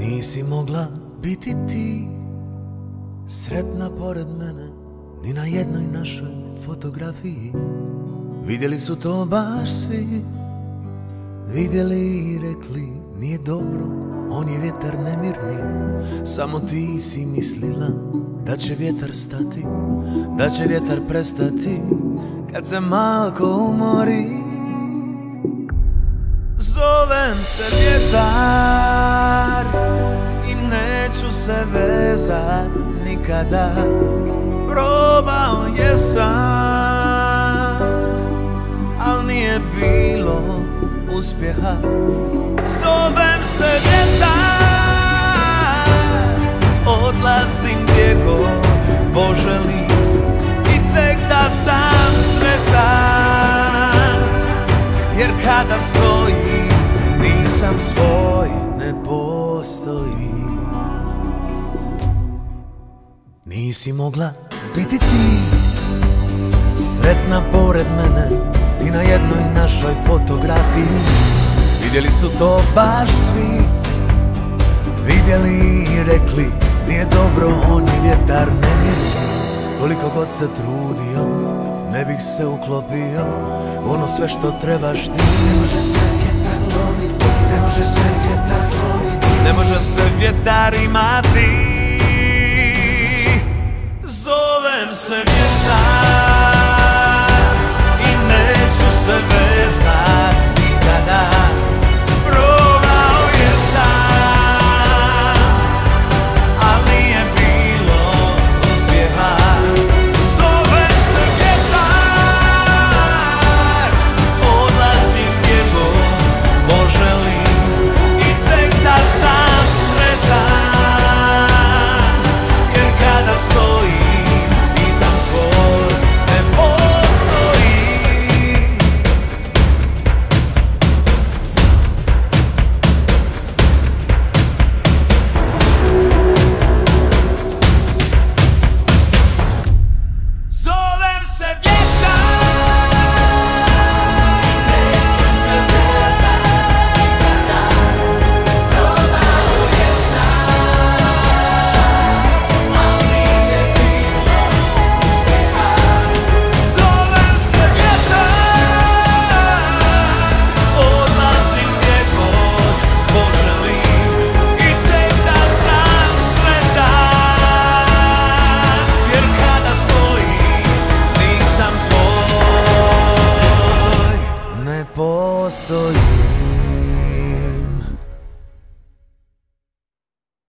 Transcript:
Nisi mogla biti ti Sretna pored mene Ni na jednoj našoj fotografiji. Vidjeli su to baš svi Vidjeli i rekli Nije dobro On je vjetar nemirni Samo ti si mislila Da će vjetar stati Da će vjetar prestati Kad se malko umori. Zovem se vjetar se vezat nikada. Probao jesam Al nije bilo uspjeha. Zovem se vjetar Odlazim gdje god poželim I tek tad sam sretan Jer kada stoji nisam svoj Ne postoji Nisi mogla biti ti. Sretna pored mene I na jednoj našoj fotografiji. Vidjeli su to baš svi. Vidjeli i rekli Nije dobro, on je vjetar nemirni Koliko god se trudio Ne bih se uklopio Ono sve što trebaš ti. Ne može se vjetar lomiti, ne može se vjetar slomiti. Ne može se vjetar zovem se vjetar I neću se vezat nikada. Probao je sam Ali je bilo uspjeha. Zovem se vjetar Odlazim gdje god poželim I sam sretan Jer kada posso ir.